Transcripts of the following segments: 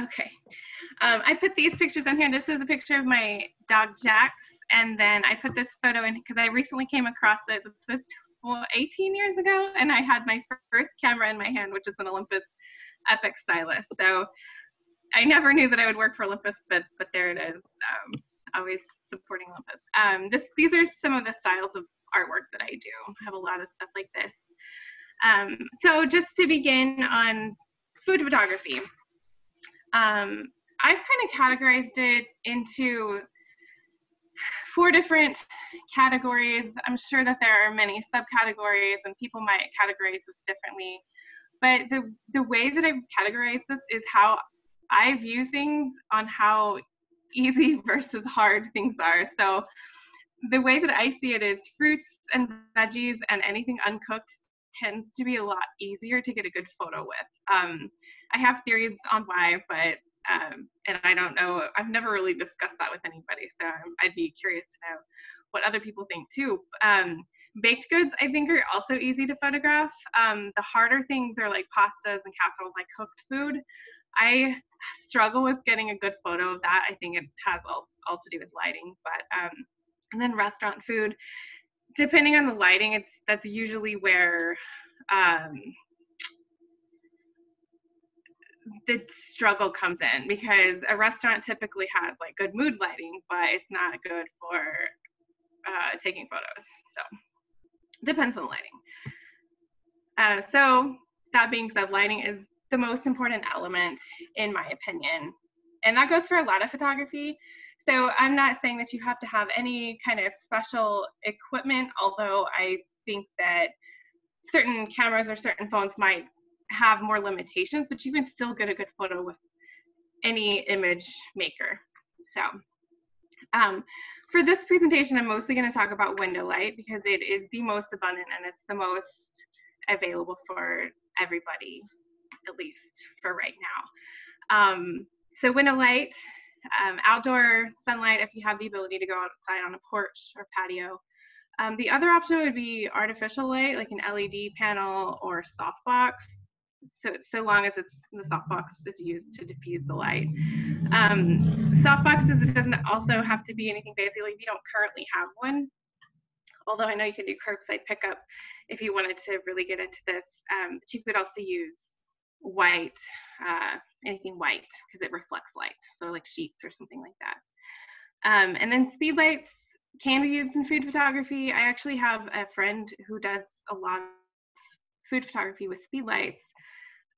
Okay. Um, I put these pictures on here. This is a picture of my dog Jax, and then I put this photo in because I recently came across it. This was well, 18 years ago, and I had my first camera in my hand, which is an Olympus Epic Stylus. So I never knew that I would work for Olympus, but but there it is. Um, always supporting Olympus. Um, this these are some of the styles of artwork that I do. I have a lot of stuff like this. Um, so just to begin on food photography, um, I've kind of categorized it into four different categories. I'm sure that there are many subcategories and people might categorize this differently. But the, the way that I've categorized this is how I view things on how easy versus hard things are. So the way that I see it is fruits and veggies and anything uncooked tends to be a lot easier to get a good photo with. Um, I have theories on why, but um, and I don't know. I've never really discussed that with anybody, so I'd be curious to know what other people think too. Um, baked goods, I think, are also easy to photograph. Um, the harder things are like pastas and casseroles, like cooked food. I struggle with getting a good photo of that. I think it has all, all to do with lighting, but um, and then restaurant food, depending on the lighting, it's that's usually where um, the struggle comes in because a restaurant typically has like good mood lighting, but it's not good for uh, taking photos. So depends on the lighting. Uh, so that being said, lighting is the most important element in my opinion, and that goes for a lot of photography. So I'm not saying that you have to have any kind of special equipment, although I think that certain cameras or certain phones might have more limitations, but you can still get a good photo with any image maker. So um, for this presentation, I'm mostly going to talk about window light because it is the most abundant and it's the most available for everybody, at least for right now. Um, so window light, um, outdoor sunlight if you have the ability to go outside on a porch or patio. Um, the other option would be artificial light, like an LED panel or softbox so so long as it's the softbox is used to diffuse the light. Um, softboxes it doesn't also have to be anything fancy. Like you don't currently have one, although I know you can do curbside pickup if you wanted to really get into this. Um, but you could also use white, uh, anything white because it reflects light, so like sheets or something like that. Um, and then speed lights can be used in food photography. I actually have a friend who does a lot of food photography with speed lights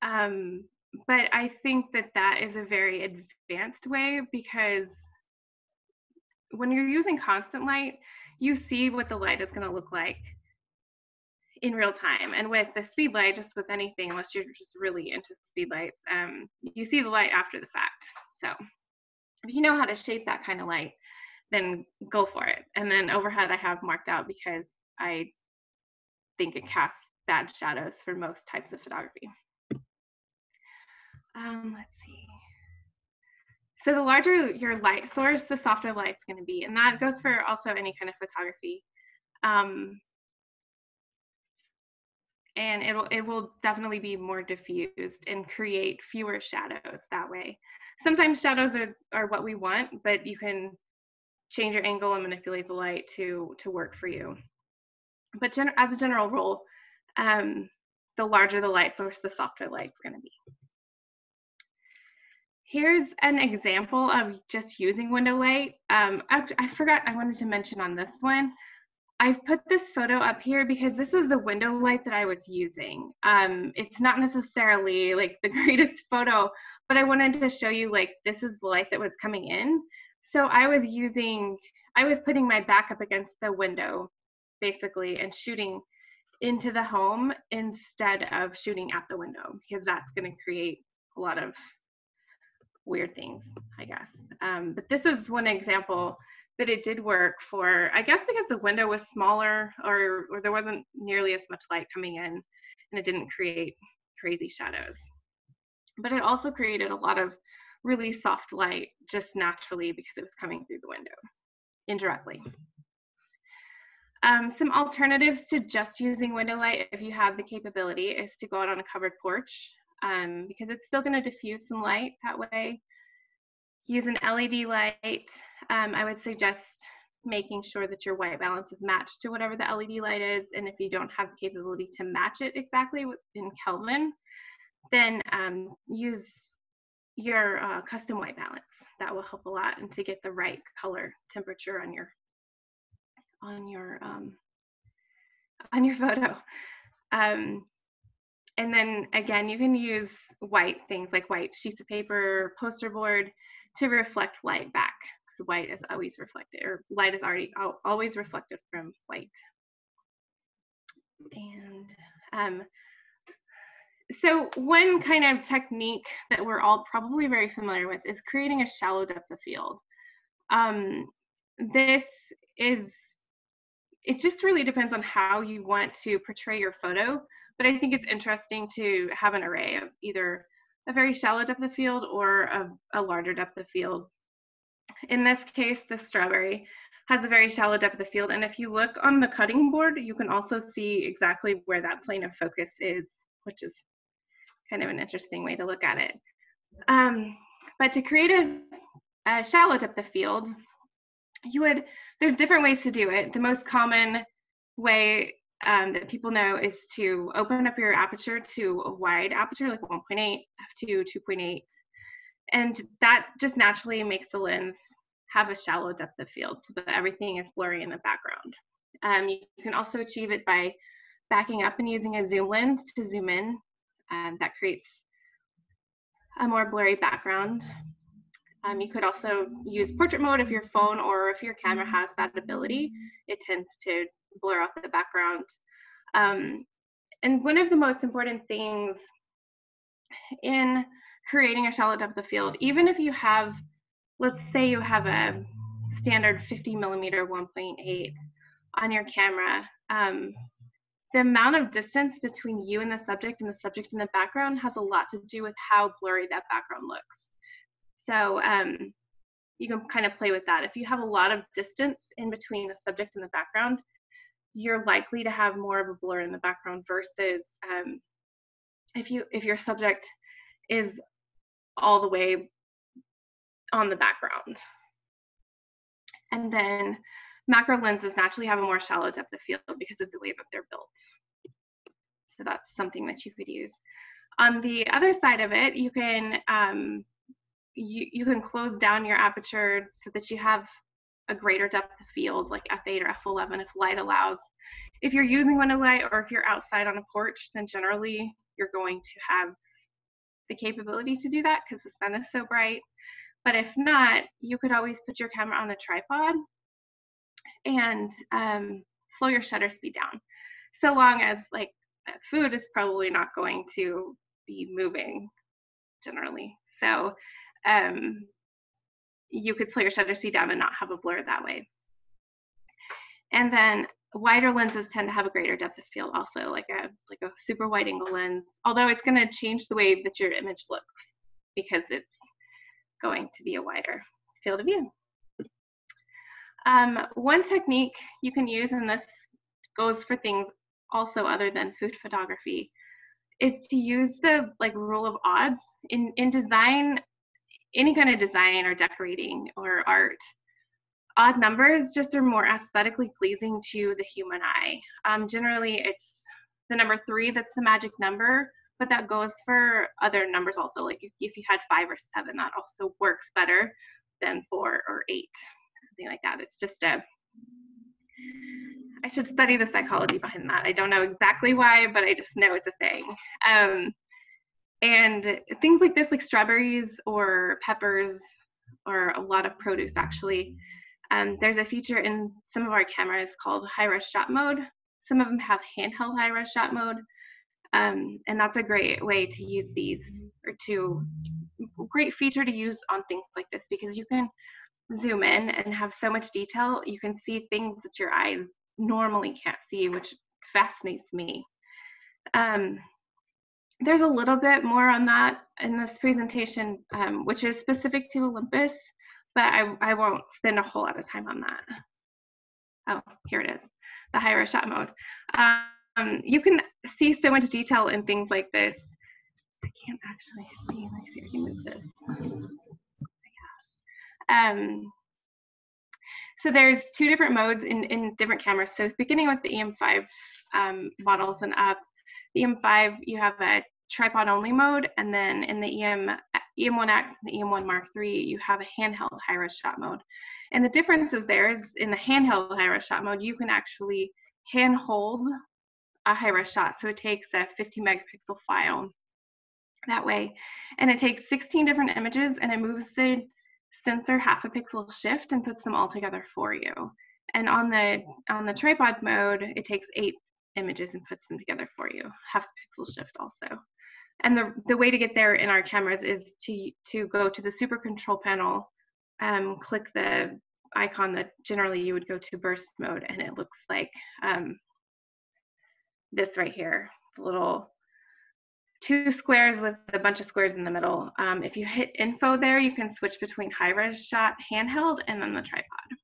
um, but I think that that is a very advanced way because when you're using constant light, you see what the light is going to look like in real time. And with the speed light, just with anything, unless you're just really into speed lights, um, you see the light after the fact. So if you know how to shape that kind of light, then go for it. And then overhead, I have marked out because I think it casts bad shadows for most types of photography. Um, let's see. So the larger your light source, the softer light's going to be, and that goes for also any kind of photography. Um, and it'll it will definitely be more diffused and create fewer shadows that way. Sometimes shadows are, are what we want, but you can change your angle and manipulate the light to to work for you. But as a general rule, um, the larger the light source, the softer light is going to be. Here's an example of just using window light. Um, I, I forgot I wanted to mention on this one. I've put this photo up here because this is the window light that I was using. Um, it's not necessarily like the greatest photo, but I wanted to show you like this is the light that was coming in. So I was using, I was putting my back up against the window basically and shooting into the home instead of shooting at the window because that's going to create a lot of weird things, I guess. Um, but this is one example that it did work for, I guess because the window was smaller or, or there wasn't nearly as much light coming in and it didn't create crazy shadows. But it also created a lot of really soft light just naturally because it was coming through the window indirectly. Um, some alternatives to just using window light if you have the capability is to go out on a covered porch um, because it's still going to diffuse some light that way. Use an LED light. Um, I would suggest making sure that your white balance is matched to whatever the LED light is. And if you don't have the capability to match it exactly in Kelvin, then um, use your uh, custom white balance. That will help a lot and to get the right color temperature on your on your um, on your photo. Um, and then again, you can use white things like white sheets of paper, poster board to reflect light back because white is always reflected, or light is already always reflected from white. And um, so one kind of technique that we're all probably very familiar with is creating a shallow depth of field. Um, this is, it just really depends on how you want to portray your photo, but I think it's interesting to have an array of either a very shallow depth of field or a, a larger depth of field in this case, the strawberry has a very shallow depth of field. And if you look on the cutting board, you can also see exactly where that plane of focus is, which is kind of an interesting way to look at it. Um, but to create a, a shallow depth of field, you would, there's different ways to do it. The most common way um, that people know is to open up your aperture to a wide aperture, like 1.8, f2, 2.8, and that just naturally makes the lens have a shallow depth of field so that everything is blurry in the background. Um, you can also achieve it by backing up and using a zoom lens to zoom in. Um, that creates a more blurry background. Um, you could also use portrait mode if your phone or if your camera has that ability. It tends to blur out the background. Um, and one of the most important things in creating a shallow depth of field, even if you have, let's say you have a standard 50 millimeter 1.8 on your camera, um, the amount of distance between you and the subject and the subject in the background has a lot to do with how blurry that background looks. So um, you can kind of play with that. If you have a lot of distance in between the subject and the background, you're likely to have more of a blur in the background versus um, if you if your subject is all the way on the background. And then macro lenses naturally have a more shallow depth of field because of the way that they're built. So that's something that you could use. On the other side of it, you can um, you, you can close down your aperture so that you have a greater depth of field, like f8 or f11 if light allows. If you're using window light or if you're outside on a porch, then generally you're going to have the capability to do that because the sun is so bright. But if not, you could always put your camera on a tripod and um, slow your shutter speed down. So long as like food is probably not going to be moving generally. So um, you could slow your shutter speed down and not have a blur that way. And then wider lenses tend to have a greater depth of field also like a like a super wide angle lens although it's going to change the way that your image looks because it's going to be a wider field of view um, one technique you can use and this goes for things also other than food photography is to use the like rule of odds in in design any kind of design or decorating or art odd numbers just are more aesthetically pleasing to the human eye. Um, generally, it's the number three that's the magic number, but that goes for other numbers also. Like if, if you had five or seven, that also works better than four or eight, something like that. It's just a, I should study the psychology behind that. I don't know exactly why, but I just know it's a thing. Um, and things like this, like strawberries or peppers, or a lot of produce actually, um, there's a feature in some of our cameras called high res shot mode. Some of them have handheld high res shot mode. Um, and that's a great way to use these or to great feature to use on things like this because you can zoom in and have so much detail. You can see things that your eyes normally can't see, which fascinates me. Um, there's a little bit more on that in this presentation, um, which is specific to Olympus but I, I won't spend a whole lot of time on that. Oh, here it is, the high res shot mode. Um, you can see so much detail in things like this. I can't actually see. Let me see if I can move this. Um, so there's two different modes in, in different cameras. So beginning with the EM5 um, models and up, the EM5, you have a tripod only mode, and then in the EM, EM1X and the EM1 Mark III, you have a handheld high res shot mode. And the difference is there is in the handheld high res shot mode, you can actually hand hold a high res shot. So it takes a 50 megapixel file that way. And it takes 16 different images and it moves the sensor half a pixel shift and puts them all together for you. And on the on the tripod mode, it takes eight images and puts them together for you, half pixel shift also. And the, the way to get there in our cameras is to, to go to the super control panel, um, click the icon that generally you would go to burst mode and it looks like um, this right here, the little two squares with a bunch of squares in the middle. Um, if you hit info there, you can switch between high res shot, handheld, and then the tripod.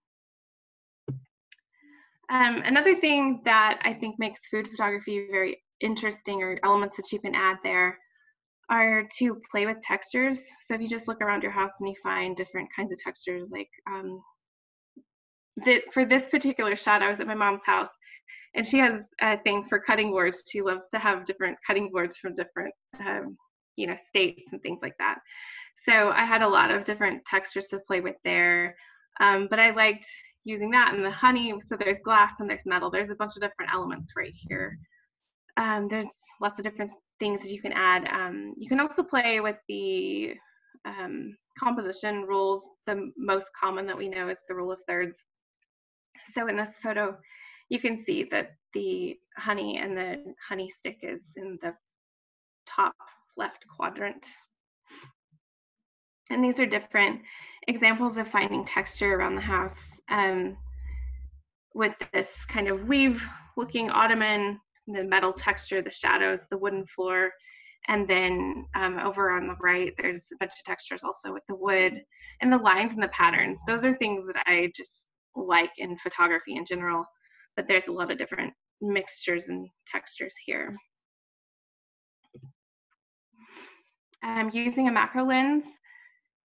Um, another thing that I think makes food photography very interesting or elements that you can add there are to play with textures. So if you just look around your house and you find different kinds of textures, like um, for this particular shot, I was at my mom's house and she has a thing for cutting boards. She loves to have different cutting boards from different, um, you know, states and things like that. So I had a lot of different textures to play with there. Um, but I liked using that and the honey. So there's glass and there's metal. There's a bunch of different elements right here. Um, there's lots of different things that you can add. Um, you can also play with the um, composition rules. The most common that we know is the rule of thirds. So in this photo, you can see that the honey and the honey stick is in the top left quadrant. And these are different examples of finding texture around the house um, with this kind of weave looking ottoman, the metal texture, the shadows, the wooden floor. And then um, over on the right, there's a bunch of textures also with the wood and the lines and the patterns. Those are things that I just like in photography in general but there's a lot of different mixtures and textures here. Um, using a macro lens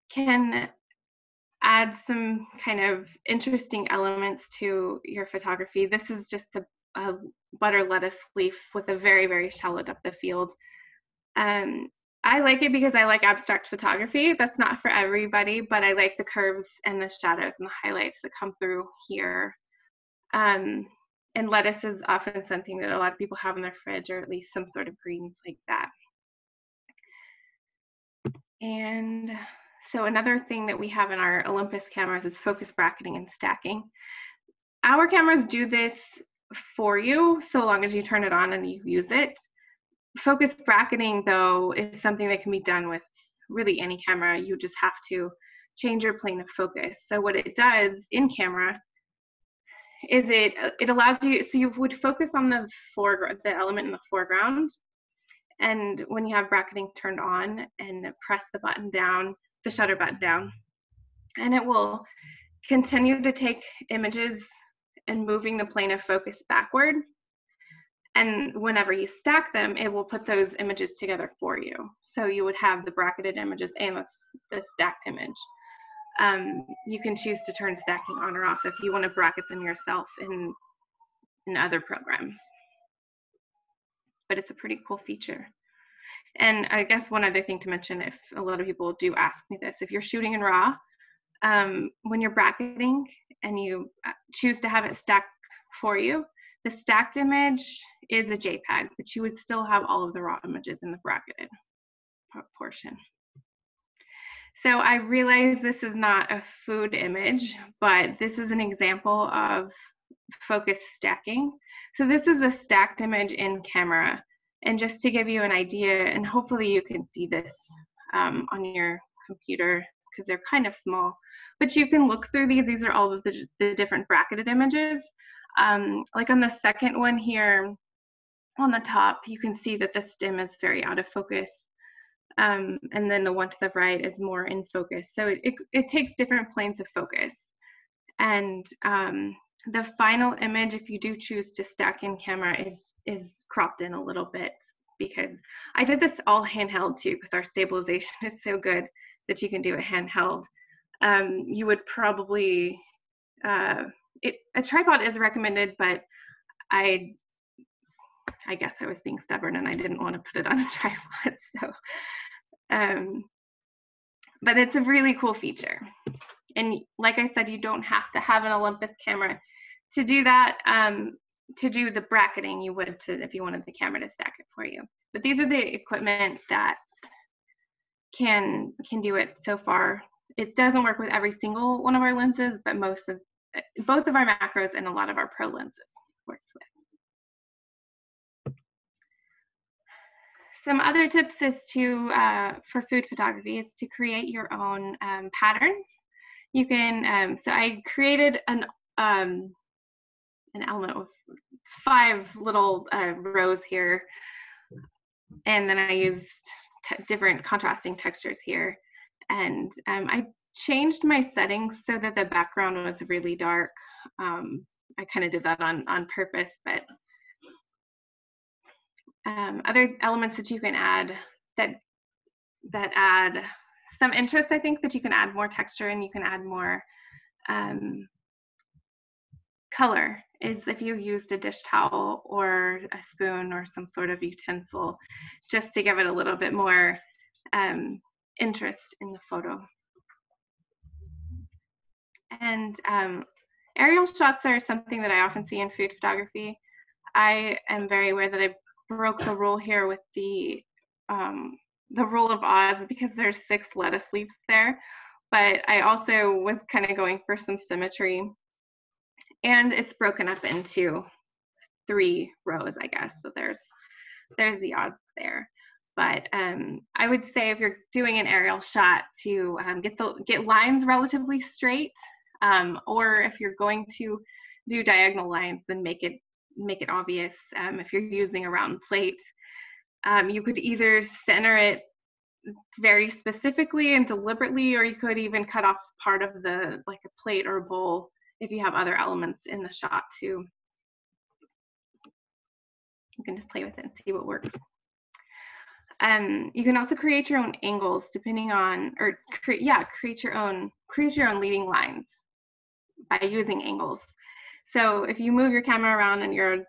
can add some kind of interesting elements to your photography. This is just a, a butter lettuce leaf with a very, very shallow depth of field. Um, I like it because I like abstract photography. That's not for everybody, but I like the curves and the shadows and the highlights that come through here. Um, and lettuce is often something that a lot of people have in their fridge or at least some sort of greens like that. And so another thing that we have in our Olympus cameras is focus bracketing and stacking. Our cameras do this for you so long as you turn it on and you use it. Focus bracketing though is something that can be done with really any camera. You just have to change your plane of focus. So what it does in camera is it it allows you so you would focus on the foreground the element in the foreground and when you have bracketing turned on and press the button down the shutter button down and it will continue to take images and moving the plane of focus backward and whenever you stack them it will put those images together for you so you would have the bracketed images and the stacked image um, you can choose to turn stacking on or off if you want to bracket them yourself in, in other programs. But it's a pretty cool feature. And I guess one other thing to mention, if a lot of people do ask me this, if you're shooting in RAW, um, when you're bracketing and you uh, choose to have it stacked for you, the stacked image is a JPEG, but you would still have all of the raw images in the bracketed portion. So I realize this is not a food image, but this is an example of focus stacking. So this is a stacked image in camera. And just to give you an idea, and hopefully you can see this um, on your computer because they're kind of small, but you can look through these. These are all of the, the different bracketed images. Um, like on the second one here on the top, you can see that the stem is very out of focus um, and then the one to the right is more in focus. So it, it, it takes different planes of focus. And um, the final image, if you do choose to stack in camera, is, is cropped in a little bit because I did this all handheld too because our stabilization is so good that you can do it handheld. Um, you would probably, uh, it, a tripod is recommended, but I, I guess I was being stubborn and I didn't want to put it on a tripod. So, um, but it's a really cool feature. And like I said, you don't have to have an Olympus camera to do that. Um, to do the bracketing, you would to if you wanted the camera to stack it for you. But these are the equipment that can can do it so far. It doesn't work with every single one of our lenses, but most of both of our macros and a lot of our pro lenses works with. Some other tips is to uh, for food photography is to create your own um, patterns. You can um, so I created an um, an element with five little uh, rows here. And then I used different contrasting textures here. And um, I changed my settings so that the background was really dark. Um, I kind of did that on, on purpose, but um, other elements that you can add that that add some interest, I think that you can add more texture and you can add more um, color is if you used a dish towel or a spoon or some sort of utensil just to give it a little bit more um, interest in the photo. And um, aerial shots are something that I often see in food photography. I am very aware that I broke the rule here with the um, the rule of odds because there's six lettuce leaves there. But I also was kind of going for some symmetry and it's broken up into three rows, I guess. So there's there's the odds there. But um, I would say if you're doing an aerial shot to um, get the get lines relatively straight, um, or if you're going to do diagonal lines, then make it make it obvious. Um, if you're using a round plate, um, you could either center it very specifically and deliberately, or you could even cut off part of the like a plate or a bowl if you have other elements in the shot too. You can just play with it and see what works. Um, you can also create your own angles depending on, or create, yeah, create your own, create your own leading lines by using angles. So if you move your camera around and your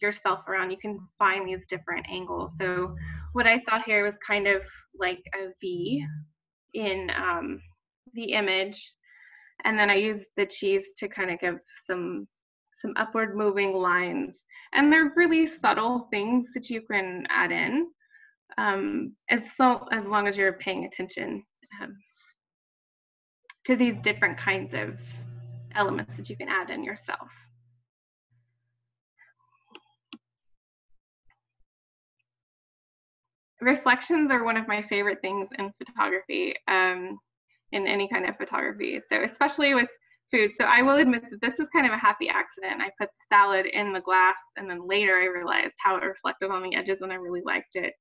yourself around, you can find these different angles. So what I saw here was kind of like a V in um, the image and then I use the cheese to kind of give some some upward moving lines. And they're really subtle things that you can add in, um, as so as long as you're paying attention um, to these different kinds of elements that you can add in yourself. Reflections are one of my favorite things in photography. Um, in any kind of photography. So especially with food. So I will admit that this is kind of a happy accident. I put the salad in the glass and then later I realized how it reflected on the edges and I really liked it.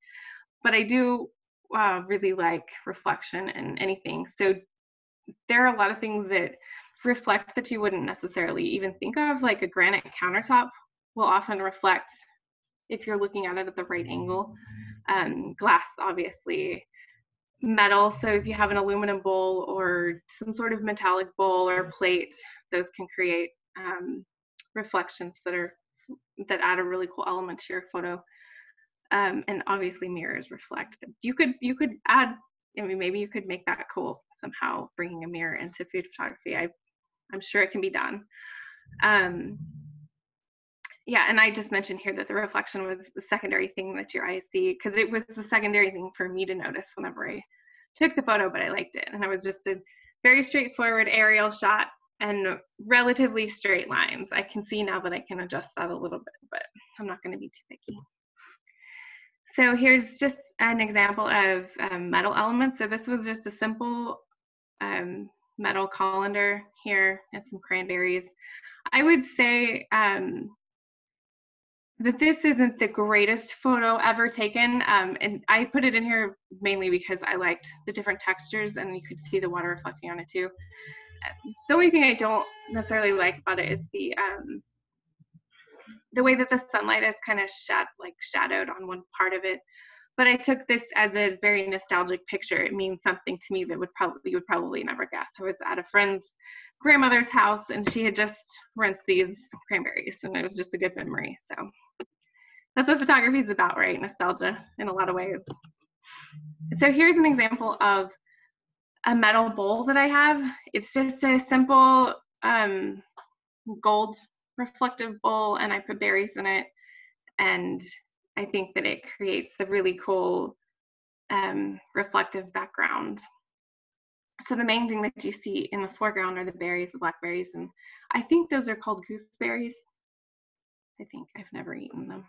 But I do uh, really like reflection and anything. So there are a lot of things that reflect that you wouldn't necessarily even think of, like a granite countertop will often reflect if you're looking at it at the right angle. Um, glass, obviously, metal. So if you have an aluminum bowl or some sort of metallic bowl or plate, those can create um, reflections that are that add a really cool element to your photo. Um, and obviously mirrors reflect. You could you could add. I mean, maybe you could make that cool somehow, bringing a mirror into food photography. I, I'm sure it can be done. Um, yeah, and I just mentioned here that the reflection was the secondary thing that your eyes see because it was the secondary thing for me to notice whenever I took the photo, but I liked it. And it was just a very straightforward aerial shot and relatively straight lines. I can see now that I can adjust that a little bit, but I'm not going to be too picky. So here's just an example of um, metal elements. So this was just a simple um, metal colander here and some cranberries. I would say um, that this isn't the greatest photo ever taken. Um, and I put it in here mainly because I liked the different textures and you could see the water reflecting on it too. The only thing I don't necessarily like about it is the um, the way that the sunlight is kind of shad like shadowed on one part of it but I took this as a very nostalgic picture. It means something to me that would probably you would probably never guess. I was at a friend's grandmother's house and she had just rinsed these cranberries and it was just a good memory. So that's what photography is about, right? Nostalgia in a lot of ways. So here's an example of a metal bowl that I have. It's just a simple um, gold reflective bowl and I put berries in it and I think that it creates a really cool um, reflective background. So the main thing that you see in the foreground are the berries, the blackberries, and I think those are called gooseberries. I think I've never eaten them.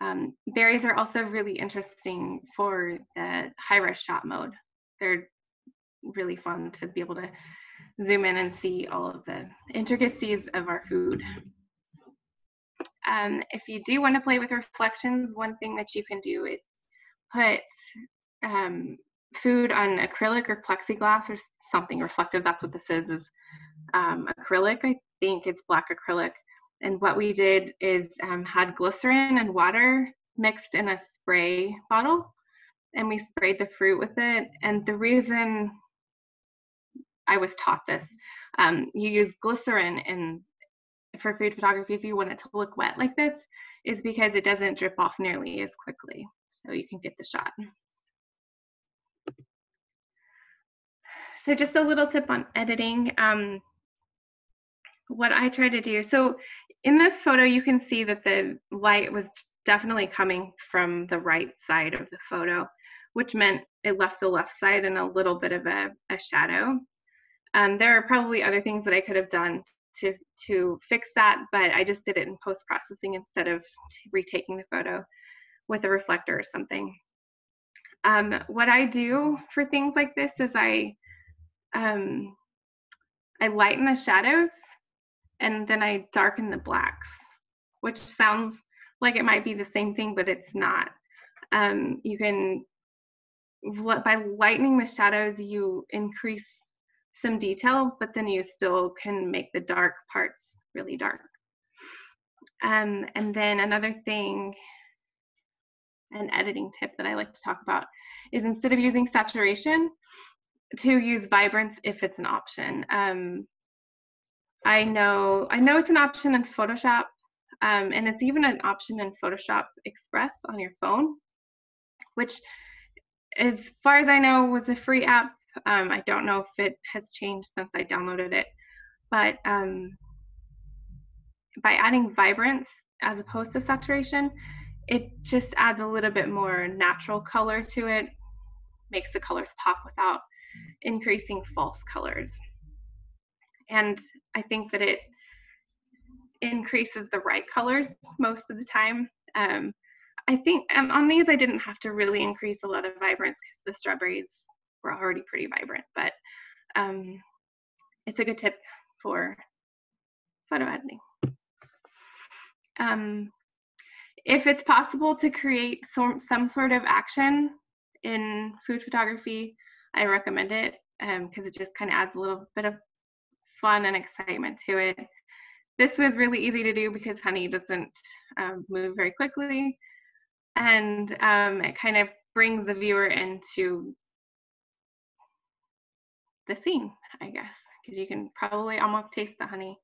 Um, berries are also really interesting for the high-res shot mode. They're really fun to be able to zoom in and see all of the intricacies of our food. Um, if you do want to play with reflections, one thing that you can do is put um, food on acrylic or plexiglass or something reflective. That's what this is, is um, acrylic. I think it's black acrylic. And what we did is um, had glycerin and water mixed in a spray bottle and we sprayed the fruit with it. And the reason I was taught this, um, you use glycerin in for food photography if you want it to look wet like this is because it doesn't drip off nearly as quickly. So you can get the shot. So just a little tip on editing. Um, what I try to do, so in this photo, you can see that the light was definitely coming from the right side of the photo, which meant it left the left side in a little bit of a, a shadow. Um, there are probably other things that I could have done to to fix that, but I just did it in post processing instead of retaking the photo with a reflector or something. Um, what I do for things like this is I um, I lighten the shadows and then I darken the blacks, which sounds like it might be the same thing, but it's not. Um, you can by lightening the shadows, you increase some detail, but then you still can make the dark parts really dark. Um, and then another thing, an editing tip that I like to talk about is instead of using saturation, to use vibrance if it's an option. Um, I know I know it's an option in Photoshop, um, and it's even an option in Photoshop Express on your phone, which, as far as I know, was a free app um, I don't know if it has changed since I downloaded it, but um, by adding vibrance as opposed to saturation, it just adds a little bit more natural color to it, makes the colors pop without increasing false colors. And I think that it increases the right colors most of the time. Um, I think um, on these I didn't have to really increase a lot of vibrance because the strawberries were already pretty vibrant, but um, it's a good tip for photo editing. Um, if it's possible to create some, some sort of action in food photography, I recommend it because um, it just kind of adds a little bit of fun and excitement to it. This was really easy to do because honey doesn't um, move very quickly and um, it kind of brings the viewer into the scene, I guess, because you can probably almost taste the honey.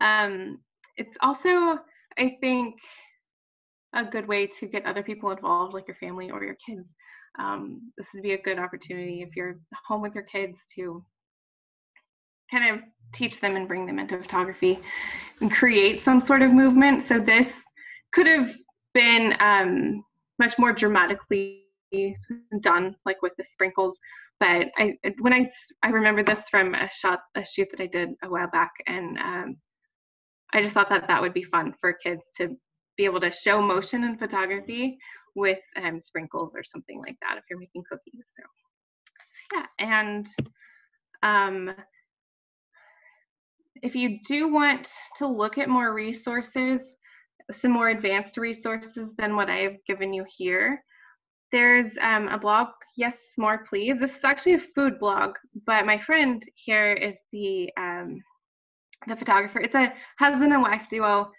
Um, it's also, I think, a good way to get other people involved, like your family or your kids. Um, this would be a good opportunity if you're home with your kids to kind of teach them and bring them into photography and create some sort of movement. So this could have been um, much more dramatically done, like with the sprinkles, but I when I I remember this from a shot a shoot that I did a while back, and um, I just thought that that would be fun for kids to be able to show motion in photography with um, sprinkles or something like that if you're making cookies. So, so yeah, and um, if you do want to look at more resources, some more advanced resources than what I've given you here, there's um, a blog, Yes More Please. This is actually a food blog, but my friend here is the um, the photographer. It's a husband and wife duo.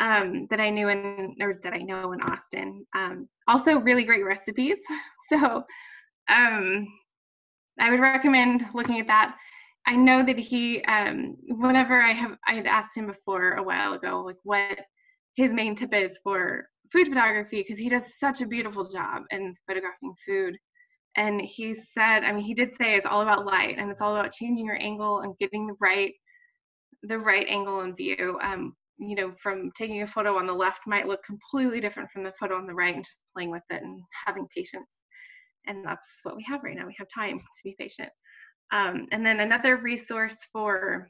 um, that I knew in or that I know in Austin. Um, also, really great recipes. So um, I would recommend looking at that. I know that he, um, whenever I have, I had asked him before a while ago, like what his main tip is for food photography, because he does such a beautiful job in photographing food. And he said, I mean, he did say it's all about light and it's all about changing your angle and getting the right, the right angle and view. Um, you know, from taking a photo on the left might look completely different from the photo on the right and just playing with it and having patience. And that's what we have right now. We have time to be patient. Um, and then another resource for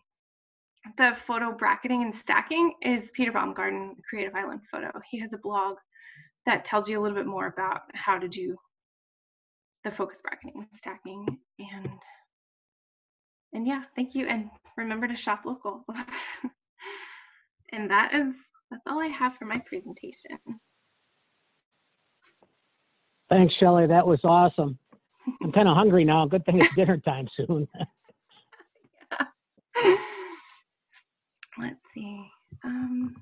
the photo bracketing and stacking is Peter Baumgarten, Creative Island Photo. He has a blog that tells you a little bit more about how to do the focus bracketing and stacking. And and yeah, thank you. And remember to shop local. and that is that's all I have for my presentation. Thanks, Shelley. That was awesome. I'm kind of hungry now. Good thing it's dinner time soon. yeah. Let's see. Um,